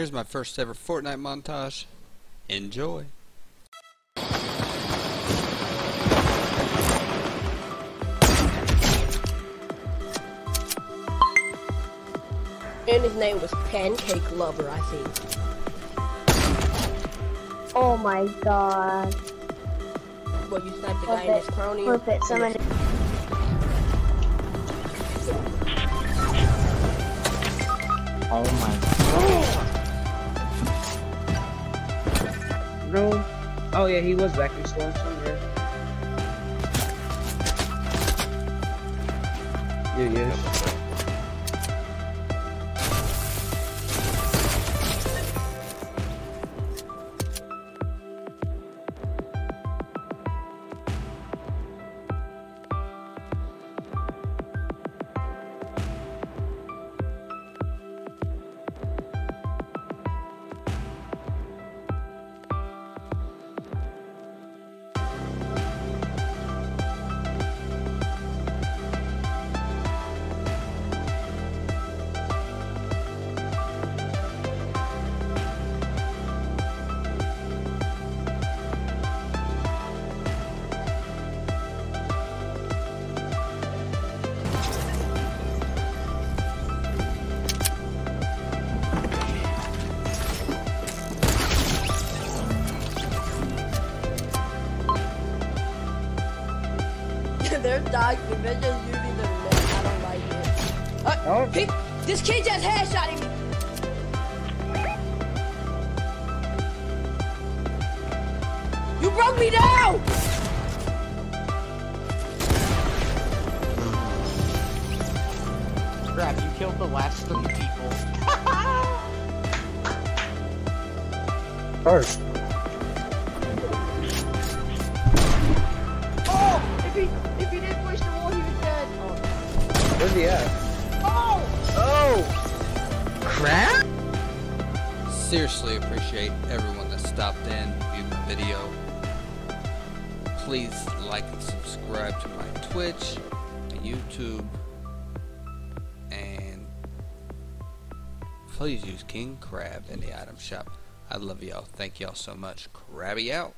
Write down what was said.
Here's my first ever Fortnite montage. Enjoy. And his name was Pancake Lover, I think. Oh my god. Well, you sniped the Flip guy in his crony. Flip it. Somebody. Oh my god. No. Oh yeah, he was back in store somewhere. Yeah, yeah. They're talking. They're just using the net. I don't like it. Uh, Oh. he, this kid just headshotting me. You broke me down! Crap, you killed the last three people. First. Where's he at? Oh! Oh! Crap? Seriously appreciate everyone that stopped in, viewed my video. Please like and subscribe to my Twitch, my YouTube, and please use King Krab in the item shop. I love y'all. Thank y'all so much. Crabby out.